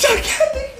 Chuck Henry.